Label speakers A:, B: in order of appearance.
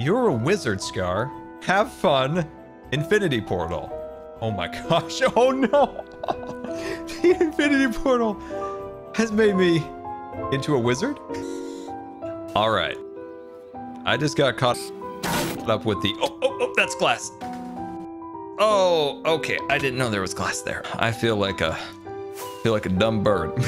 A: You're a wizard, Scar. Have fun. Infinity Portal. Oh my gosh. Oh no. the Infinity Portal has made me into a wizard? All right. I just got caught up with the. Oh, oh, oh, that's glass. Oh, okay. I didn't know there was glass there. I feel like a feel like a dumb bird.